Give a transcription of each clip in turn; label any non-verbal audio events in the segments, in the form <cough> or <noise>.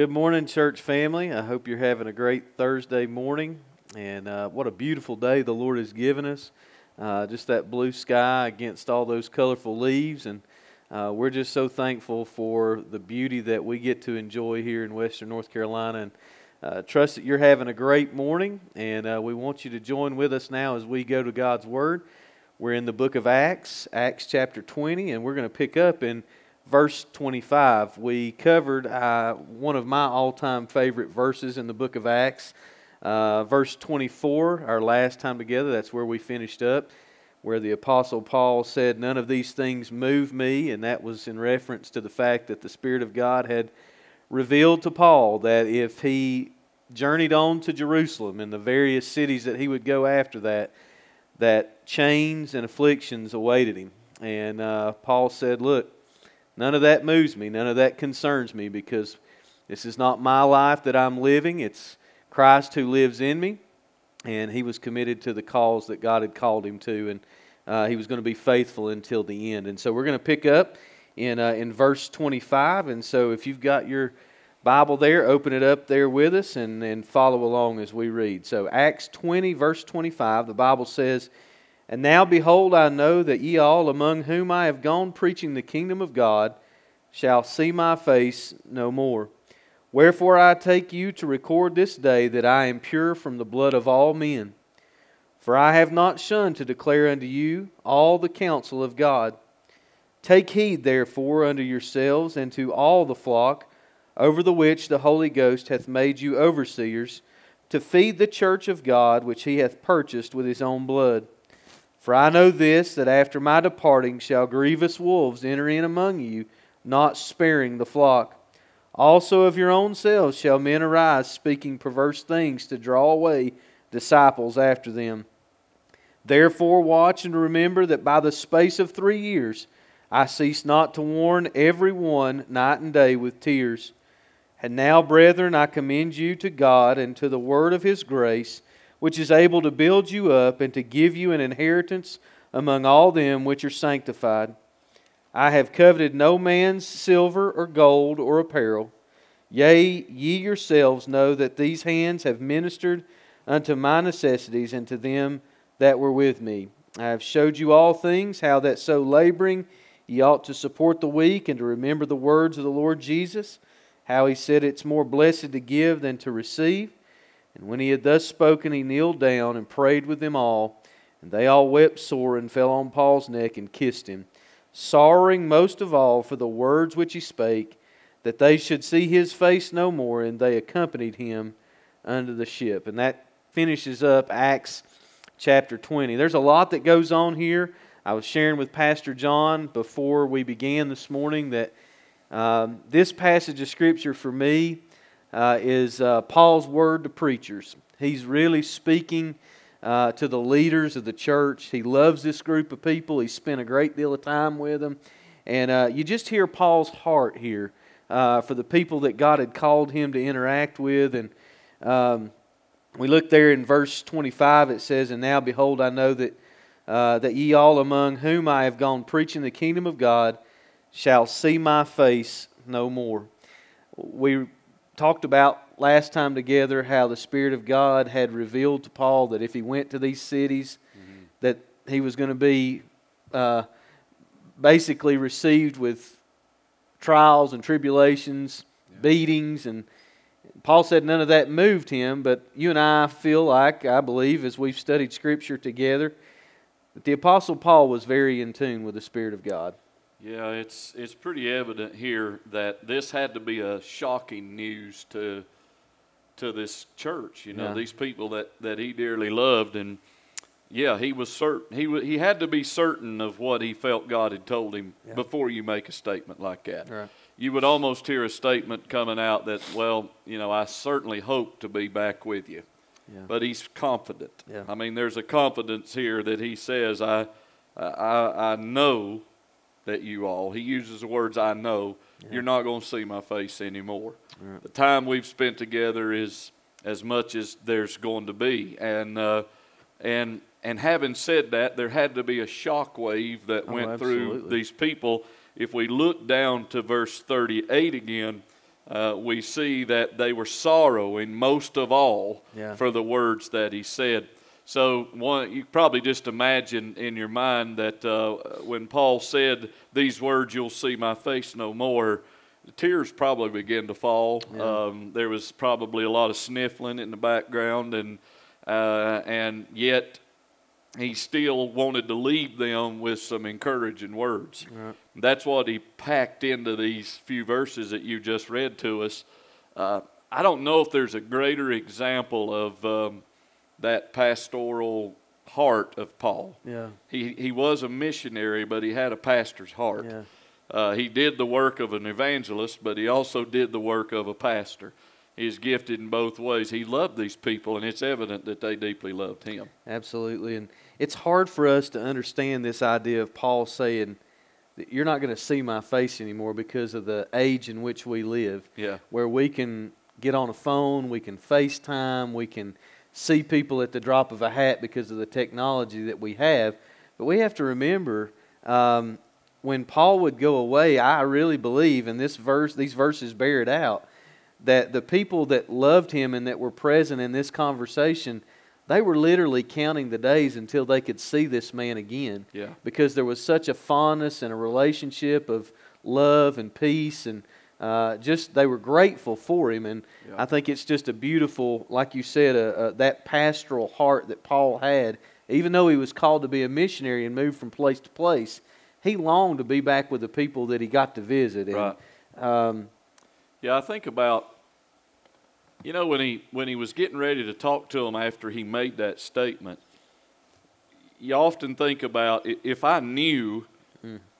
Good morning, church family. I hope you're having a great Thursday morning. And uh, what a beautiful day the Lord has given us. Uh, just that blue sky against all those colorful leaves. And uh, we're just so thankful for the beauty that we get to enjoy here in Western North Carolina. And uh, trust that you're having a great morning. And uh, we want you to join with us now as we go to God's Word. We're in the book of Acts, Acts chapter 20, and we're going to pick up in verse 25. We covered uh, one of my all time favorite verses in the book of Acts, uh, verse 24, our last time together. That's where we finished up, where the Apostle Paul said, None of these things move me, and that was in reference to the fact that the Spirit of God had revealed to Paul that if he journeyed on to Jerusalem and the various cities that he would go after that, that chains and afflictions awaited him. And uh, Paul said, Look, None of that moves me. None of that concerns me because this is not my life that I'm living. It's Christ who lives in me. And he was committed to the cause that God had called him to. And uh, he was going to be faithful until the end. And so we're going to pick up in, uh, in verse 25. And so if you've got your Bible there, open it up there with us and, and follow along as we read. So, Acts 20, verse 25, the Bible says, and now, behold, I know that ye all, among whom I have gone preaching the kingdom of God, shall see my face no more. Wherefore I take you to record this day that I am pure from the blood of all men. For I have not shunned to declare unto you all the counsel of God. Take heed, therefore, unto yourselves and to all the flock over the which the Holy Ghost hath made you overseers, to feed the church of God which he hath purchased with his own blood. For I know this, that after my departing shall grievous wolves enter in among you, not sparing the flock. Also of your own selves shall men arise, speaking perverse things to draw away disciples after them. Therefore, watch and remember that by the space of three years I cease not to warn every one night and day with tears. And now, brethren, I commend you to God and to the word of his grace which is able to build you up and to give you an inheritance among all them which are sanctified. I have coveted no man's silver or gold or apparel. Yea, ye yourselves know that these hands have ministered unto my necessities and to them that were with me. I have showed you all things, how that so laboring ye ought to support the weak and to remember the words of the Lord Jesus, how he said it's more blessed to give than to receive. And when he had thus spoken, he kneeled down and prayed with them all. And they all wept sore and fell on Paul's neck and kissed him, sorrowing most of all for the words which he spake, that they should see his face no more. And they accompanied him unto the ship. And that finishes up Acts chapter 20. There's a lot that goes on here. I was sharing with Pastor John before we began this morning that um, this passage of Scripture for me uh, is uh, Paul's word to preachers. He's really speaking uh, to the leaders of the church. He loves this group of people, he spent a great deal of time with them. And uh, you just hear Paul's heart here uh, for the people that God had called him to interact with. And um, we look there in verse 25, it says, And now behold, I know that, uh, that ye all among whom I have gone preaching the kingdom of God shall see my face no more. We talked about last time together how the Spirit of God had revealed to Paul that if he went to these cities, mm-hmm. that he was going to be uh, basically received with trials and tribulations, yeah. beatings, and Paul said none of that moved him. But you and I feel like, I believe, as we've studied Scripture together, that the Apostle Paul was very in tune with the Spirit of God. Yeah, it's it's pretty evident here that this had to be a shocking news to to this church. You know, yeah. these people that that he dearly loved, and yeah, he was certain. He he had to be certain of what he felt God had told him yeah. before you make a statement like that. Right. You would almost hear a statement coming out that, well, you know, I certainly hope to be back with you. Yeah. But he's confident. I mean, there's a confidence here that he says, I, I, I know that you all, he uses the words, I know, yeah. you're not going to see my face anymore. Right. The time we've spent together is as much as there's going to be. And, uh, and, and having said that, there had to be a shock wave that oh, went absolutely. through these people. If we look down to verse 38 again, uh, we see that they were sorrowing most of all Yeah. for the words that he said. So one, you probably just imagine in your mind that uh, when Paul said these words, "You'll see my face no more," the tears probably began to fall. Yeah. Um, there was probably a lot of sniffling in the background, and uh, and yet he still wanted to leave them with some encouraging words. Right. That's what he packed into these few verses that you just read to us. Uh, I don't know if there's a greater example of um, that pastoral heart of Paul. Yeah. He, he was a missionary, but he had a pastor's heart. Yeah. Uh, he did the work of an evangelist, but he also did the work of a pastor. He's gifted in both ways. He loved these people, and it's evident that they deeply loved him. Absolutely. And it's hard for us to understand this idea of Paul saying that you're not going to see my face anymore because of the age in which we live, Yeah. where we can get on a phone, we can FaceTime, we can see people at the drop of a hat because of the technology that we have. But we have to remember um, when Paul would go away, I really believe, and this verse, these verses bear it out, that the people that loved him and that were present in this conversation, they were literally counting the days until they could see this man again. Yeah. Because there was such a fondness and a relationship of love and peace and uh, just they were grateful for him and Yeah. I think it's just a beautiful, like you said, that pastoral heart that Paul had. Even though he was called to be a missionary and move from place to place, he longed to be back with the people that he got to visit. And, Right. Um, Yeah, I think about you know when he when he was getting ready to talk to him after he made that statement. You often think about if I knew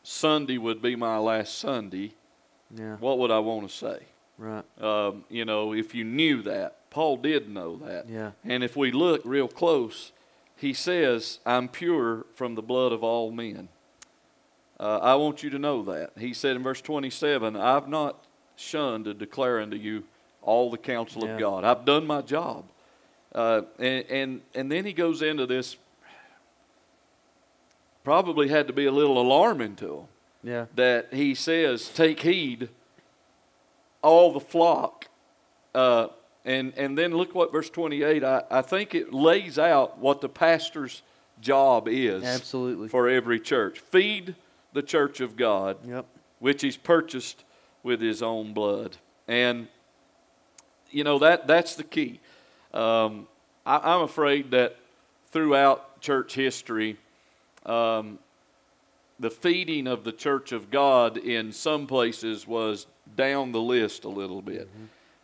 Sunday would be my last Sunday, yeah. what would I want to say? Right. Um, you know, if you knew that, Paul did know that. Yeah. And if we look real close, he says, I'm pure from the blood of all men. Uh, I want you to know that. He said in verse 27, I've not shunned to declare unto you all the counsel Yeah. of God. I've done my job. Uh, and, and, and then he goes into this, probably had to be a little alarming to him Yeah. that he says, "Take heed, all the flock." Uh, and and then look what verse twenty-eight. I, I think it lays out what the pastor's job is Absolutely. for every church. Feed the church of God, Yep. which he's purchased with his own blood, and you know that that's the key. Um, I, I'm afraid that throughout church history. Um, the feeding of the church of God in some places was down the list a little bit.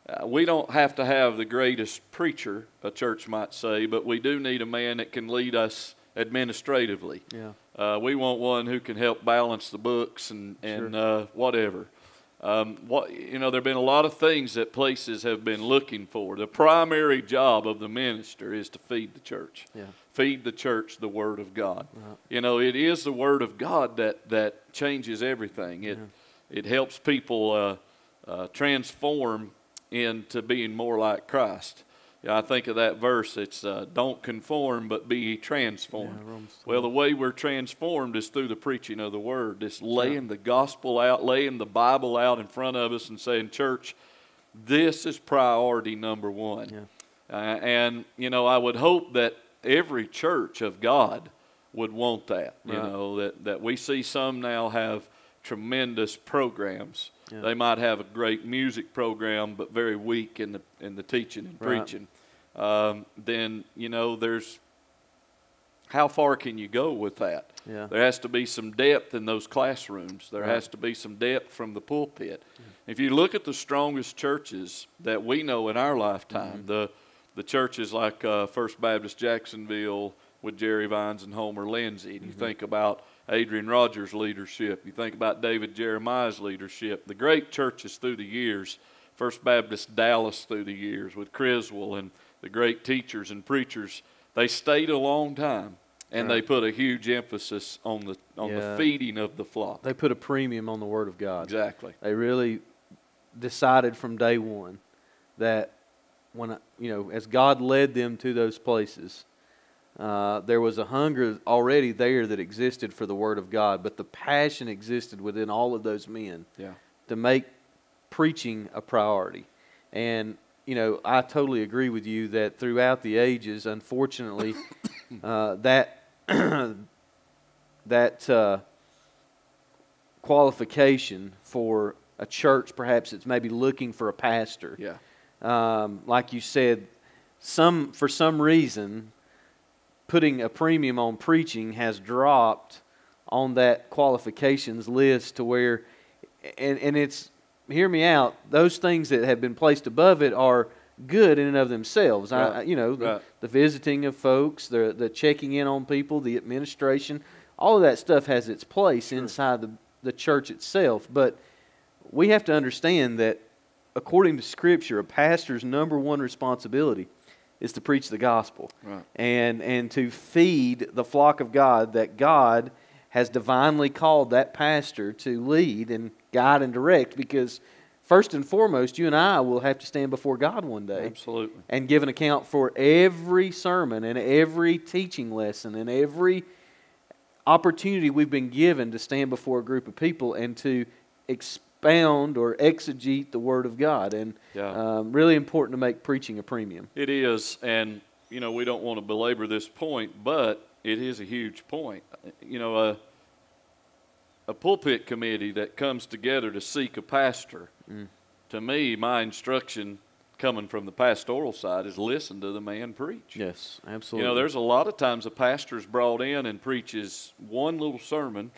Uh, we don't have to have the greatest preacher, a church might say, but we do need a man that can lead us administratively. Yeah. Uh, we want one who can help balance the books and, and uh, whatever. Um, what you know, there have been a lot of things that places have been looking for. The primary job of the minister is to feed the church Yeah. Feed the church the word of God. You know, it is the word of God that that changes everything. It it helps people uh, uh, transform into being more like Christ. Yeah, I think of that verse. It's uh, don't conform, but be transformed. Yeah, well, the way we're transformed is through the preaching of the word. It's laying the gospel out, laying the Bible out in front of us, and saying, "Church, this is priority number one." Yeah. Uh, and you know, I would hope that every church of God would want that. You Right. know that that we see some now have tremendous programs. Yeah. They might have a great music program, but very weak in the in the teaching and Right. preaching. Um, then you know, there's how far can you go with that? Yeah. There has to be some depth in those classrooms. There Right. has to be some depth from the pulpit. If you look at the strongest churches that we know in our lifetime, Mm-hmm. the the churches like uh, First Baptist Jacksonville with Jerry Vines and Homer Lindsay, and you Mm-hmm. think about Adrian Rogers' leadership, you think about David Jeremiah's leadership, the great churches through the years, First Baptist Dallas through the years with Criswell and the great teachers and preachers, they stayed a long time. And they put a huge emphasis on the on Yeah. the feeding of the flock. They put a premium on the Word of God. Exactly. They really decided from day one that when you know, as God led them to those places, uh, there was a hunger already there that existed for the Word of God, but the passion existed within all of those men Yeah. to make preaching a priority. And, you know, I totally agree with you that throughout the ages, unfortunately, <coughs> uh, that, <coughs> that uh, qualification for a church, perhaps it's maybe looking for a pastor. Yeah. Um, like you said, some for some reason, putting a premium on preaching has dropped on that qualifications list to where, and, and it's, hear me out, those things that have been placed above it are good in and of themselves. Right. I, you know, the, Right. the visiting of folks, the, the checking in on people, the administration, all of that stuff has its place inside the, the church itself. But we have to understand that according to Scripture, a pastor's number one responsibility is to preach the gospel Right. and and to feed the flock of God that God has divinely called that pastor to lead and guide and direct because first and foremost you and I will have to stand before God one day Absolutely. and give an account for every sermon and every teaching lesson and every opportunity we've been given to stand before a group of people and to expound or exegete the Word of God. And Yeah. um, really important to make preaching a premium. It is, and you know we don't want to belabor this point, but it is a huge point. You know, a a pulpit committee that comes together to seek a pastor. To me, my instruction coming from the pastoral side is listen to the man preach. Yes, absolutely. You know, there's a lot of times a pastor's brought in and preaches one little sermon.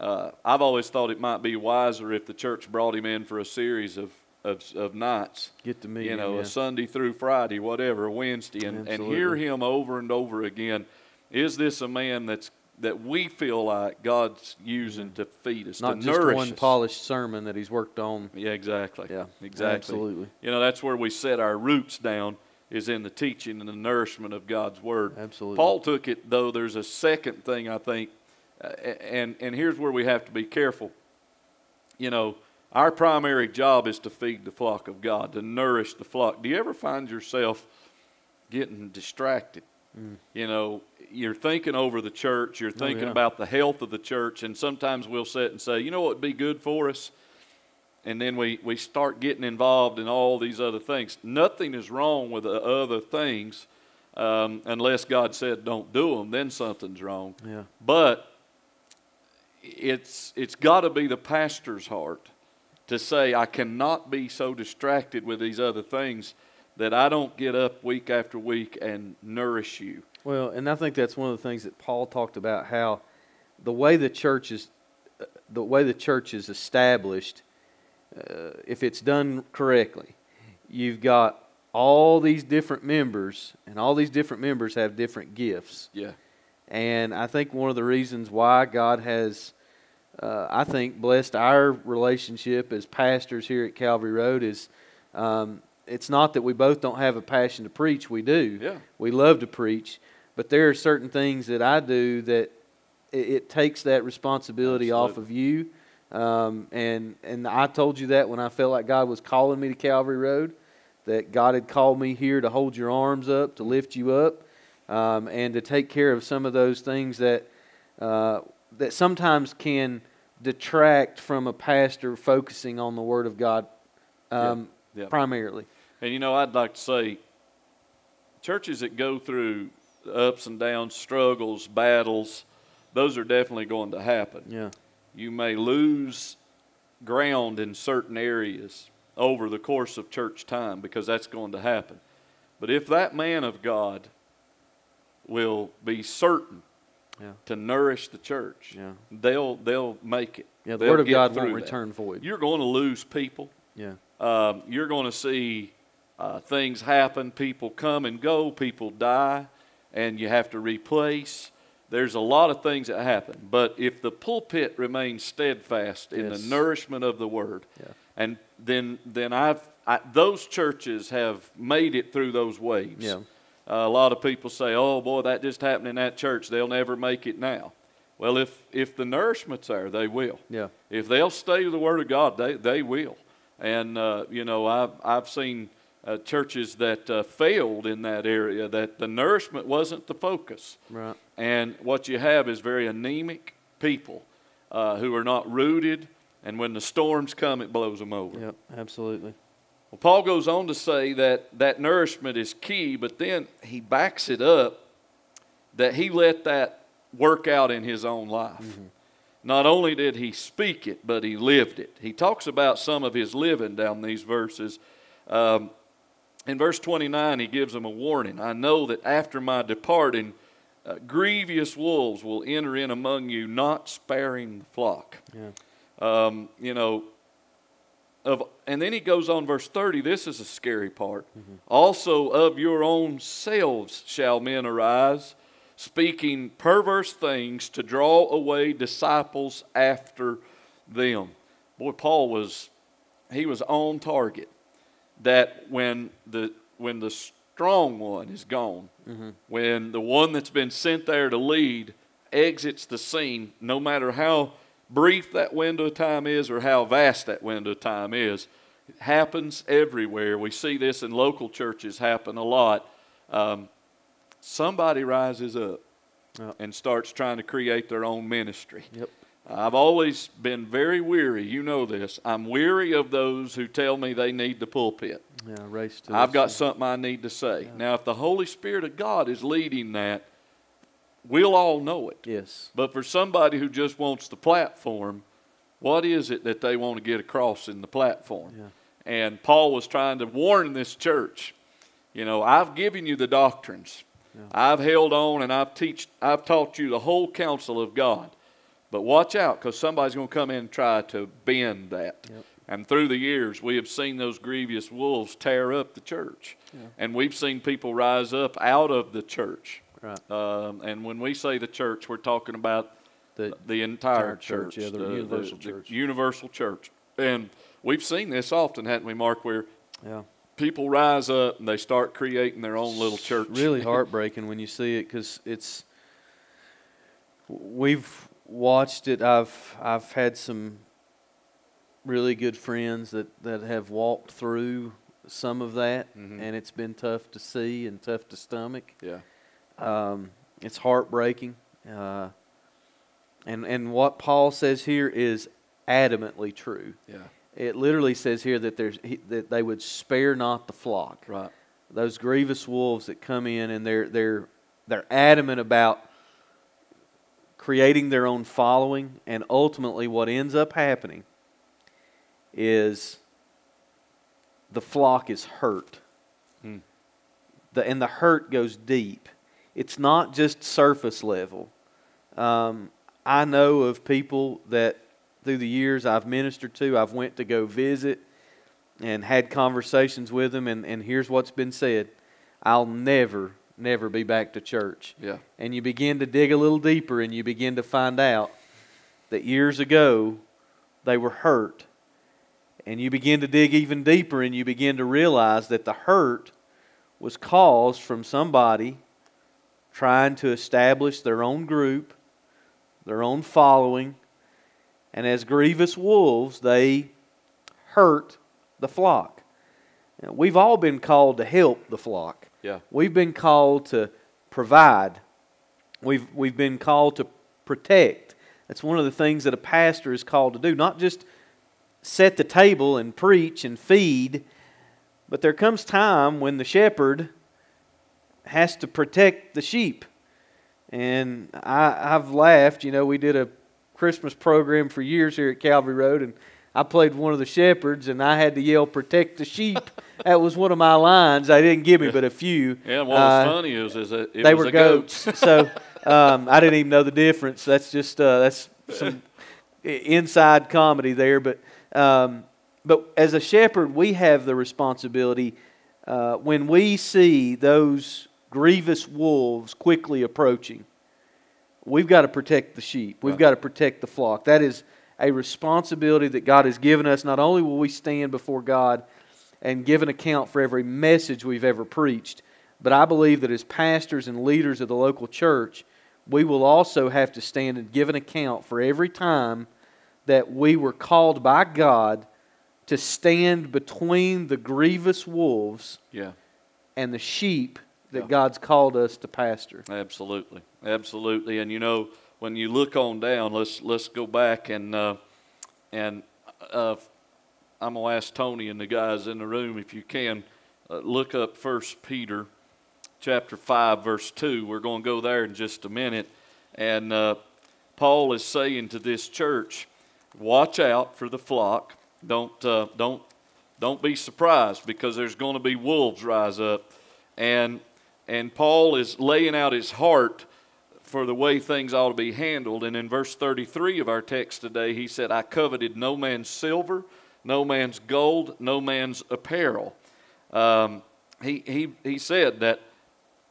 Uh, I've always thought it might be wiser if the church brought him in for a series of, of, of nights get to me. you know, yeah. a Sunday through Friday, whatever, Wednesday, and, and hear him over and over again. Is this a man that's that we feel like God's using to feed us, not to just nourish one us? polished sermon that he's worked on. Yeah, exactly. Yeah, exactly. absolutely. You know, that's where we set our roots down is in the teaching and the nourishment of God's word. Absolutely. Paul took it though. There's a second thing I think, uh, and and here's where we have to be careful. You know, our primary job is to feed the flock of God, to nourish the flock. Do you ever find yourself getting distracted? You know, you're thinking over the church, you're thinking yeah. about the health of the church, and sometimes we'll sit and say, you know what would be good for us? And then we, we start getting involved in all these other things. Nothing is wrong with the other things um, unless God said don't do them, then something's wrong. Yeah. But it's it's got to be the pastor's heart to say I cannot be so distracted with these other things that I don't get up week after week and nourish you. Well, and I think that's one of the things that Paul talked about how the way the church is, the way the church is established, uh, if it's done correctly, you've got all these different members, and all these different members have different gifts. Yeah. And I think one of the reasons why God has, uh, I think, blessed our relationship as pastors here at Calvary Road is um, it's not that we both don't have a passion to preach. We do. Yeah. We love to preach. But there are certain things that I do that it, it takes that responsibility off of you. Um, and, and I told you that when I felt like God was calling me to Calvary Road, that God had called me here to hold your arms up, to lift you up um, and to take care of some of those things that uh, that sometimes can detract from a pastor focusing on the Word of God um, Yeah, yeah. primarily. And you know, I'd like to say churches that go through ups and downs, struggles, battles, those are definitely going to happen. Yeah, You may lose ground in certain areas over the course of church time because that's going to happen. But if that man of God will be certain yeah, to nourish the church, yeah, they'll they'll make it. yeah. The They'll Word of God won't that. return void. You're going to lose people. Yeah, Um, you're going to see uh, things happen. People come and go. People die, and you have to replace. There's a lot of things that happen. But if the pulpit remains steadfast in Yes. the nourishment of the word, Yeah. and then then I've I, those churches have made it through those waves. Yeah. Uh, a lot of people say, "Oh boy, that just happened in that church. They'll never make it now." Well, if if the nourishment's there, they will. yeah, If they'll stay to the Word of God, they, they will. And, uh, you know, I've, I've seen uh, churches that uh, failed in that area, that the nourishment wasn't the focus. right. And what you have is very anemic people uh, who are not rooted And when the storms come, it blows them over. Yep, absolutely. Well, Paul goes on to say that that nourishment is key, but then he backs it up that he let that work out in his own life. Mm-hmm. Not only did he speak it, but he lived it. He talks about some of his living down these verses. Um, in verse 29, he gives them a warning. I know that after my departing, uh, grievous wolves will enter in among you, not sparing the flock. Yeah. Um, you know, of, and then he goes on, verse 30. This is a scary part. Mm-hmm. Also, of your own selves shall men arise, speaking perverse things to draw away disciples after them. Boy, Paul was, he was on target. That when the when the strong one is gone, mm-hmm. when the one that's been sent there to lead exits the scene, no matter how brief that window of time is or how vast that window of time is, it happens everywhere. We see this in local churches happen a lot. Um, somebody rises up yep. and starts trying to create their own ministry. Yep. I've always been very weary. You know this. I'm weary of those who tell me they need the pulpit. Yeah, race to I've got something I need to say. Yeah. Now, if the Holy Spirit of God is leading that, we'll all know it. Yes. But for somebody who just wants the platform, what is it that they want to get across in the platform? Yeah. And Paul was trying to warn this church. You know, I've given you the doctrines. Yeah. I've held on and I've teach I've taught you the whole counsel of God. But watch out because somebody's going to come in and try to bend that. Yep. And through the years, we have seen those grievous wolves tear up the church. Yeah. And we've seen people rise up out of the church. Right. Um, and when we say the church, we're talking about the, the entire, church, church, yeah, the, the universal the, church. universal church. And we've seen this often, haven't we, Mark, where yeah. people rise up and they start creating their own little church. really <laughs> heartbreaking when you see it because it's, we've watched it. I've I've had some really good friends that, that have walked through some of that, mm-hmm. and it's been tough to see and tough to stomach. Yeah, um, it's heartbreaking. Uh, and and what Paul says here is adamantly true. Yeah, it literally says here that there's that they would spare not the flock. Right. Those grievous wolves that come in and they're they're they're adamant about creating their own following, and ultimately, what ends up happening is the flock is hurt. Hmm. The, and the hurt goes deep. It's not just surface level. Um, I know of people that through the years I've ministered to, I've went to go visit and had conversations with them, and, and here's what's been said I'll never never be back to church. Yeah. And you begin to dig a little deeper and you begin to find out that years ago they were hurt. And you begin to dig even deeper and you begin to realize that the hurt was caused from somebody trying to establish their own group, their own following, and as grievous wolves, they hurt the flock. Now, we've all been called to help the flock. Yeah. We've been called to provide. We've, we've been called to protect. That's one of the things that a pastor is called to do. Not just set the table and preach and feed, but there comes time when the shepherd has to protect the sheep. And I, I've laughed. You know, we did a Christmas program for years here at Calvary Road, and I played one of the shepherds, and I had to yell, "Protect the sheep." <laughs> that was one of my lines. They didn't give me but a few. Yeah, what was uh, funny is, is that they were goats, goat. <laughs> so um, I didn't even know the difference. That's just uh, that's some inside comedy there. But um, but as a shepherd, we have the responsibility uh, when we see those grievous wolves quickly approaching. We've got to protect the sheep. We've right. got to protect the flock. That is a responsibility that God has given us. Not only will we stand before God and give an account for every message we've ever preached. But I believe that as pastors and leaders of the local church, we will also have to stand and give an account for every time that we were called by God to stand between the grievous wolves yeah. and the sheep that yeah. God's called us to pastor. Absolutely, absolutely. And you know, when you look on down, let's let's go back and uh, and uh, I'm going to ask Tony and the guys in the room if you can uh, look up First Peter chapter 5, verse 2. We're going to go there in just a minute. And uh, Paul is saying to this church, watch out for the flock. Don't, uh, don't, don't be surprised because there's going to be wolves rise up. And, and Paul is laying out his heart for the way things ought to be handled. And in verse 33 of our text today, he said, I coveted no man's silver, no man's gold, no man's apparel. Um, he, he, he said that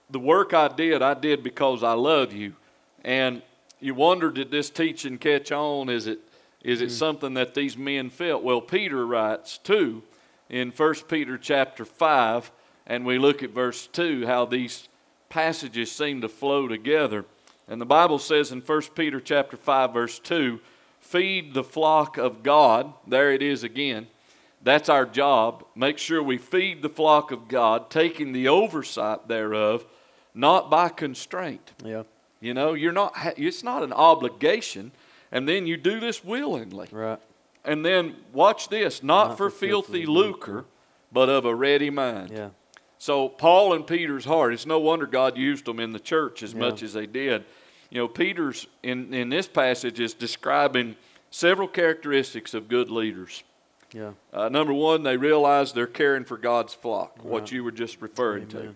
the work I did, I did because I love you. And you wonder, did this teaching catch on? Is it, is it mm. something that these men felt? Well, Peter writes too in 1 Peter chapter 5, and we look at verse 2, how these passages seem to flow together. And the Bible says in 1 Peter chapter 5 verse 2, feed the flock of God. There it is again. That's our job. Make sure we feed the flock of God, taking the oversight thereof, not by constraint. Yeah. You know, you're not it's not an obligation, and then you do this willingly. Right. And then watch this, not, not for, for, filthy, filthy lucre, but of a ready mind. Yeah. So Paul and Peter's heart, it's no wonder God used them in the church as yeah. much as they did. You know, Peter's in, in this passage is describing several characteristics of good leaders. Yeah. Uh, number one, they realize they're caring for God's flock, right. what you were just referring Amen. to.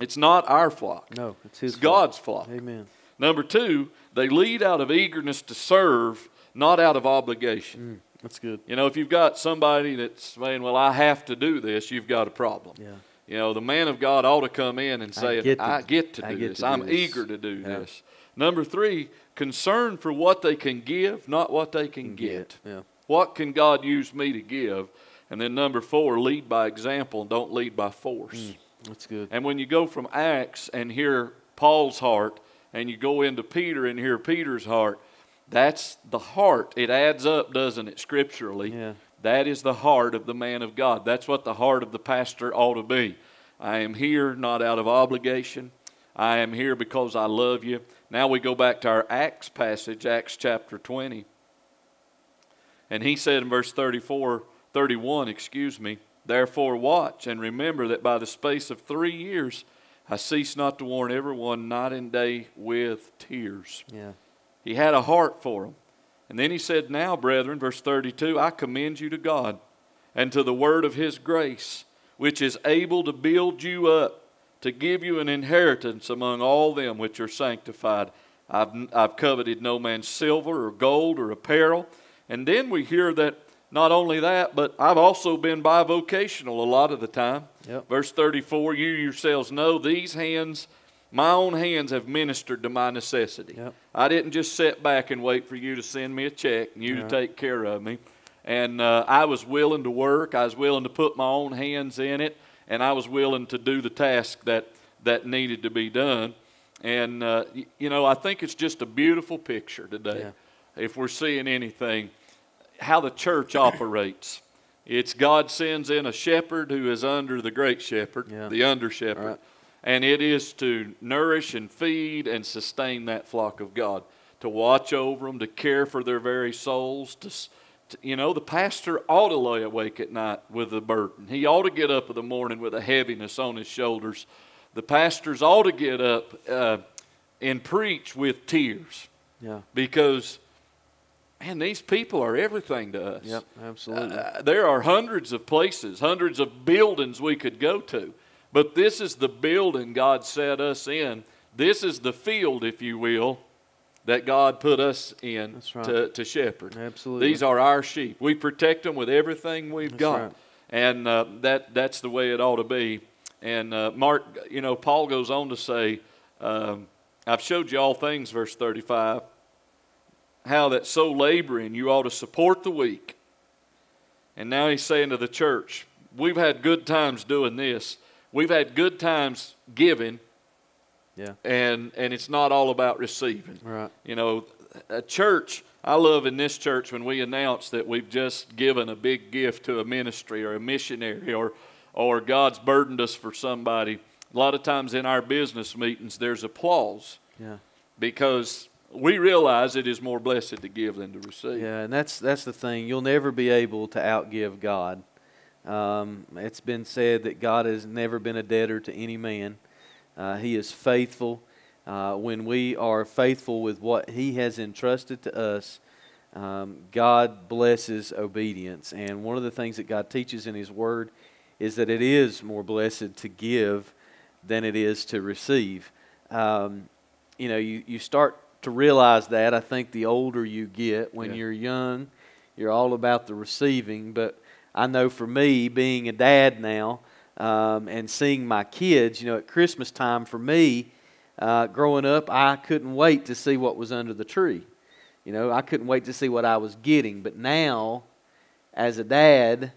It's not our flock. No, it's His. It's flock. God's flock. Amen. Number two, they lead out of eagerness to serve, not out of obligation. Mm, that's good. You know, if you've got somebody that's saying, "Well, I have to do this," you've got a problem. Yeah. You know, the man of God ought to come in and say, I get to, I get to do get this. To I'm this. eager to do yeah. this. Number three, concern for what they can give, not what they can, get. Yeah. What can God use me to give? And then number four, lead by example and don't lead by force. Mm, that's good. And when you go from Acts and hear Paul's heart, and you go into Peter and hear Peter's heart, that's the heart. It adds up, doesn't it, scripturally? Yeah. That is the heart of the man of God. That's what the heart of the pastor ought to be. I am here not out of obligation. I am here because I love you. Now we go back to our Acts passage, Acts chapter 20. And he said in verse 34, 31, excuse me, Therefore watch and remember that by the space of three years I cease not to warn everyone night and day with tears. Yeah. He had a heart for them. And then he said, Now, brethren, verse 32, I commend you to God and to the word of his grace, which is able to build you up to give you an inheritance among all them which are sanctified. I've, I've coveted no man's silver or gold or apparel. And then we hear that not only that, but I've also been bivocational a lot of the time. Yep. Verse 34 You yourselves know these hands, my own hands have ministered to my necessity. Yep. I didn't just sit back and wait for you to send me a check and you to take care of me. And uh, I was willing to work, I was willing to put my own hands in it and I was willing to do the task that, that needed to be done. And, uh, you know, I think it's just a beautiful picture today, yeah. if we're seeing anything, how the church <coughs> operates. It's God sends in a shepherd who is under the great shepherd, yeah. the under shepherd, right. And it is to nourish and feed and sustain that flock of God, to watch over them, to care for their very souls, to you know, the pastor ought to lay awake at night with a burden. He ought to get up in the morning with a heaviness on his shoulders. The pastors ought to get up uh, and preach with tears. Yeah. Because, man, these people are everything to us. Yep, absolutely. Uh, there are hundreds of places, hundreds of buildings we could go to. But this is the building God set us in. This is the field, if you will, that God put us in right. to, to shepherd. Absolutely. These are our sheep. We protect them with everything we've that's got. Right. And uh, that, that's the way it ought to be. And uh, Mark, you know, Paul goes on to say, um, I've showed you all things, verse 35, how that so laboring you ought to support the weak. And now he's saying to the church, we've had good times doing this. We've had good times giving yeah. And and it's not all about receiving. Right. You know, a church. I love in this church when we announce that we've just given a big gift to a ministry or a missionary or or God's burdened us for somebody. A lot of times in our business meetings, there's applause. Yeah. Because we realize it is more blessed to give than to receive. Yeah, and that's that's the thing. You'll never be able to outgive God. Um, it's been said that God has never been a debtor to any man. Uh, he is faithful. Uh, when we are faithful with what He has entrusted to us, um, God blesses obedience. And one of the things that God teaches in His Word is that it is more blessed to give than it is to receive. Um, you know, you, you start to realize that. I think the older you get, when yeah. you're young, you're all about the receiving. But I know for me, being a dad now um, and seeing my kids, you know, at Christmas time for me, uh, growing up, I couldn't wait to see what was under the tree. You know, I couldn't wait to see what I was getting. But now, as a dad,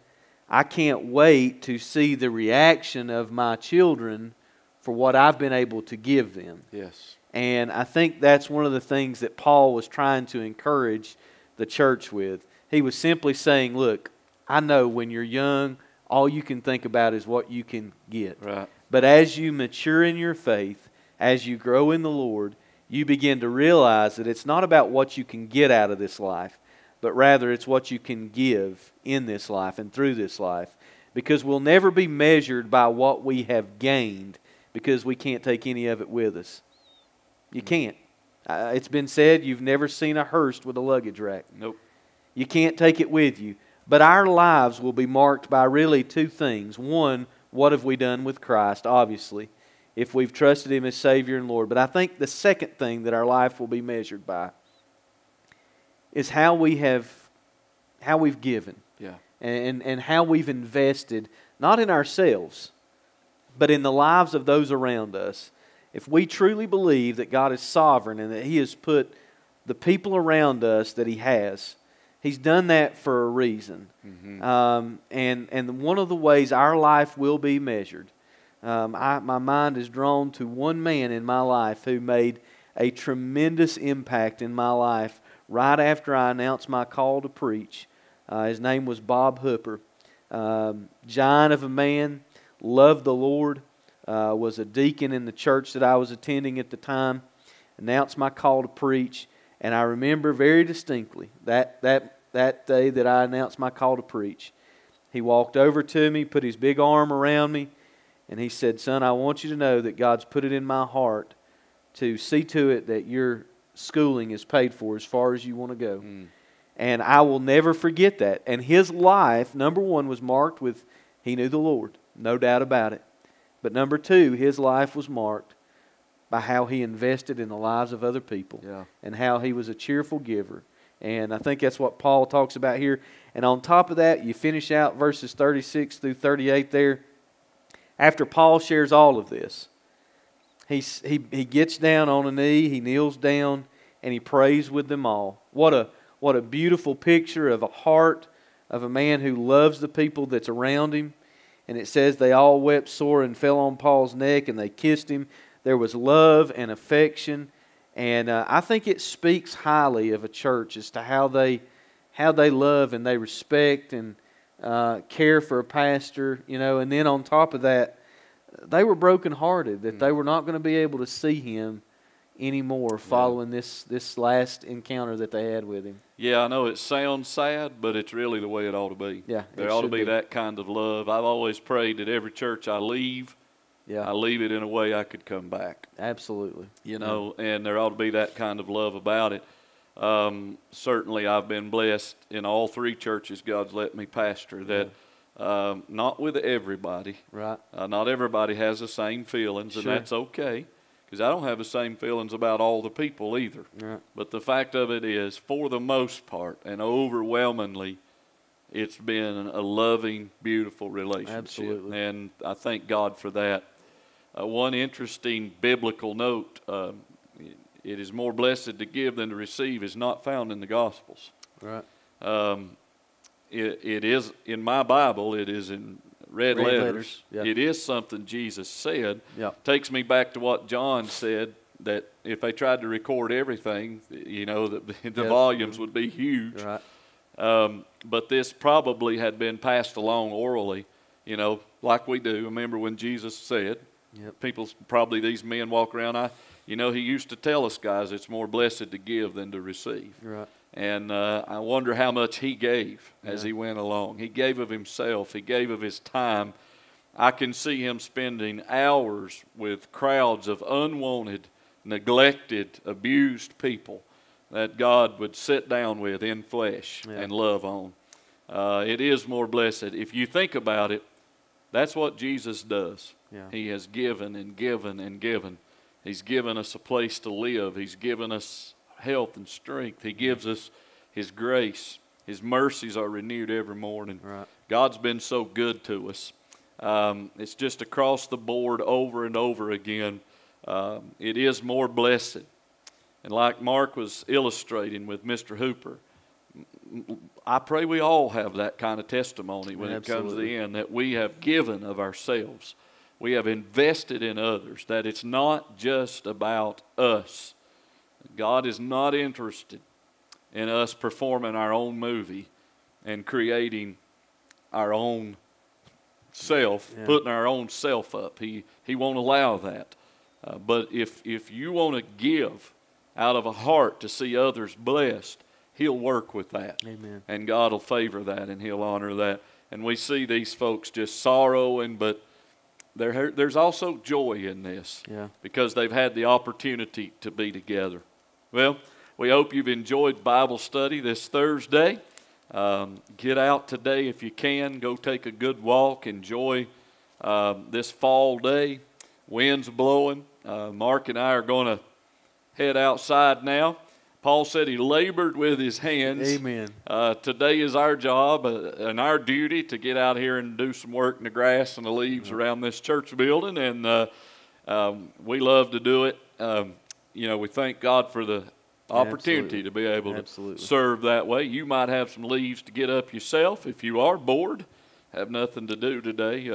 I can't wait to see the reaction of my children for what I've been able to give them. Yes. And I think that's one of the things that Paul was trying to encourage the church with. He was simply saying, Look, I know when you're young, all you can think about is what you can get. Right. But as you mature in your faith, as you grow in the Lord, you begin to realize that it's not about what you can get out of this life, but rather it's what you can give in this life and through this life. Because we'll never be measured by what we have gained because we can't take any of it with us. You can't. Uh, it's been said you've never seen a hearse with a luggage rack. Nope. You can't take it with you. But our lives will be marked by really two things. One, what have we done with Christ, obviously, if we've trusted Him as Savior and Lord. But I think the second thing that our life will be measured by is how we have how we've given. Yeah. And, and how we've invested, not in ourselves, but in the lives of those around us if we truly believe that God is sovereign and that He has put the people around us that He has, He's done that for a reason. Mm-hmm. Um, and, and one of the ways our life will be measured, um, I, my mind is drawn to one man in my life who made a tremendous impact in my life right after I announced my call to preach. Uh, his name was Bob Hooper. Um, giant of a man, loved the Lord, uh, was a deacon in the church that I was attending at the time, announced my call to preach, and I remember very distinctly that, that, that day that I announced my call to preach. He walked over to me, put his big arm around me, and he said, Son, I want you to know that God's put it in my heart to see to it that your schooling is paid for as far as you want to go. Mm. And I will never forget that. And his life, number one, was marked with he knew the Lord, no doubt about it. But number two, his life was marked by how he invested in the lives of other people yeah. and how he was a cheerful giver. And I think that's what Paul talks about here. And on top of that, you finish out verses 36 through 38 there. After Paul shares all of this, he, he, he gets down on a knee, he kneels down, and he prays with them all. What a, what a beautiful picture of a heart of a man who loves the people that's around him and it says they all wept sore and fell on Paul's neck and they kissed him. There was love and affection, and uh, I think it speaks highly of a church as to how they how they love and they respect and uh, care for a pastor, you know. And then on top of that, they were brokenhearted that they were not going to be able to see him anymore following yeah. this this last encounter that they had with him. Yeah, I know it sounds sad, but it's really the way it ought to be. Yeah, there ought to be, be, that kind of love. I've always prayed that every church I leave, yeah, I leave it in a way I could come back. Absolutely. You know, yeah. and there ought to be that kind of love about it. Um, certainly, I've been blessed in all three churches God's let me pastor that. Um, not with everybody. Right. Uh, not everybody has the same feelings, sure. and that's okay because I don't have the same feelings about all the people either. Right. But the fact of it is, for the most part and overwhelmingly, it's been a loving, beautiful relationship. Absolutely. And I thank God for that. Uh, one interesting biblical note um, it is more blessed to give than to receive is not found in the Gospels. Right. Um, it, it is in my Bible, it is in red, red letters. letters. Yeah. It is something Jesus said. Yeah. Takes me back to what John said that if they tried to record everything, you know, the, <laughs> the volumes would be huge. Right. Um, but this probably had been passed along orally, you know, like we do. Remember when Jesus said, Yep. People, probably these men walk around. I, you know, he used to tell us guys, it's more blessed to give than to receive. Right. And uh, I wonder how much he gave as yeah. he went along. He gave of himself. He gave of his time. I can see him spending hours with crowds of unwanted, neglected, abused people that God would sit down with in flesh yeah. and love on. Uh, it is more blessed. If you think about it, that's what Jesus does. Yeah. He has given and given and given. He's given us a place to live. He's given us health and strength. He gives us His grace. His mercies are renewed every morning. Right. God's been so good to us. Um, it's just across the board over and over again. Um, it is more blessed. And like Mark was illustrating with Mr. Hooper, I pray we all have that kind of testimony when Absolutely. it comes to the end that we have given of ourselves. We have invested in others, that it's not just about us. God is not interested in us performing our own movie and creating our own self, yeah. putting our own self up. He, he won't allow that. Uh, but if, if you want to give out of a heart to see others blessed, He'll work with that. Amen. And God will favor that and He'll honor that. And we see these folks just sorrowing, but there, there's also joy in this yeah. because they've had the opportunity to be together. Well, we hope you've enjoyed Bible study this Thursday. Um, get out today if you can. Go take a good walk. Enjoy um, this fall day. Wind's blowing. Uh, Mark and I are going to head outside now. Paul said he labored with his hands. Amen. Uh, today is our job uh, and our duty to get out here and do some work in the grass and the leaves around this church building, and uh, um, we love to do it. Um, you know, we thank God for the opportunity Absolutely. to be able Absolutely. to serve that way. You might have some leaves to get up yourself if you are bored, have nothing to do today.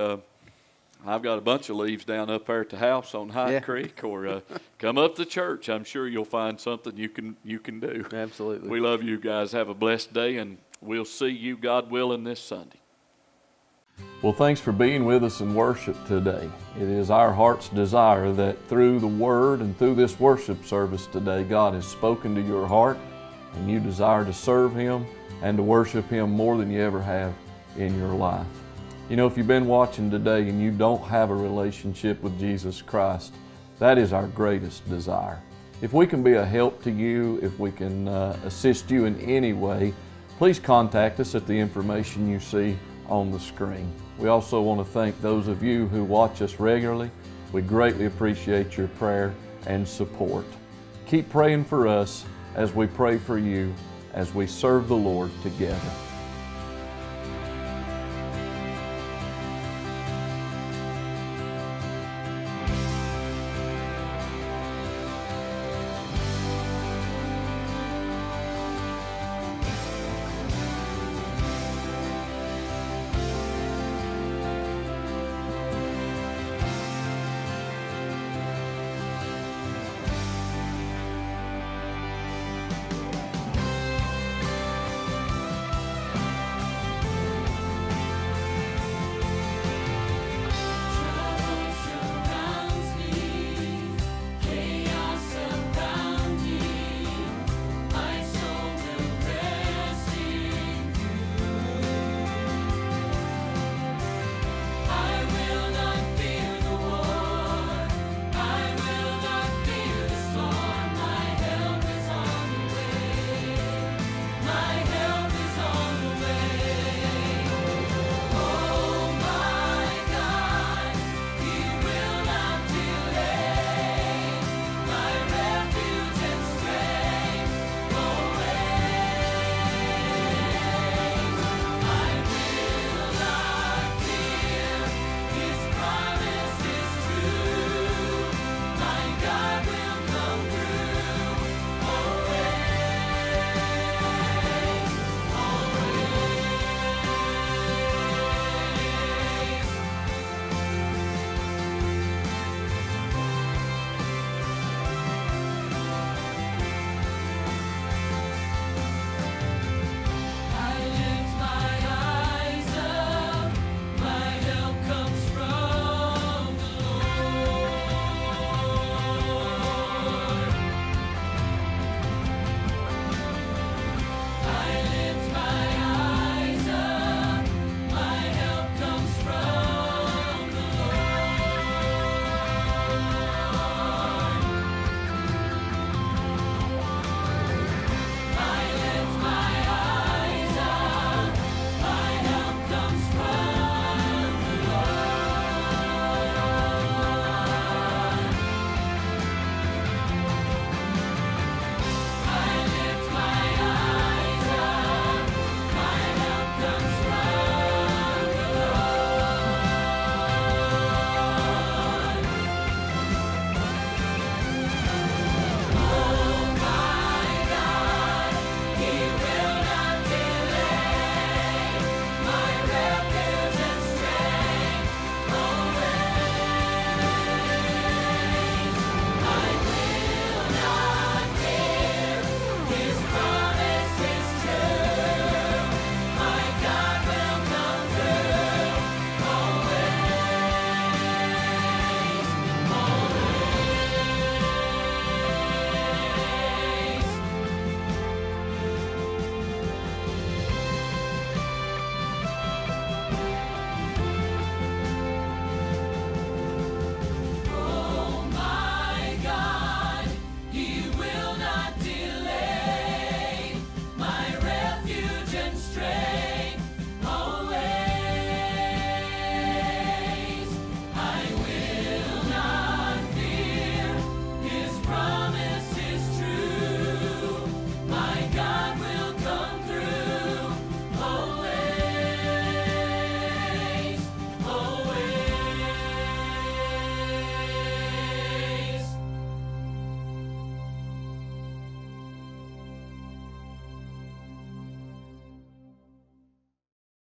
I've got a bunch of leaves down up there at the house on High yeah. Creek, or uh, <laughs> come up to church. I'm sure you'll find something you can you can do. Absolutely. We love you guys. Have a blessed day, and we'll see you, God willing, this Sunday. Well, thanks for being with us in worship today. It is our heart's desire that through the Word and through this worship service today, God has spoken to your heart and you desire to serve Him and to worship Him more than you ever have in your life. You know, if you've been watching today and you don't have a relationship with Jesus Christ, that is our greatest desire. If we can be a help to you, if we can uh, assist you in any way, please contact us at the information you see on the screen. We also want to thank those of you who watch us regularly. We greatly appreciate your prayer and support. Keep praying for us as we pray for you as we serve the Lord together.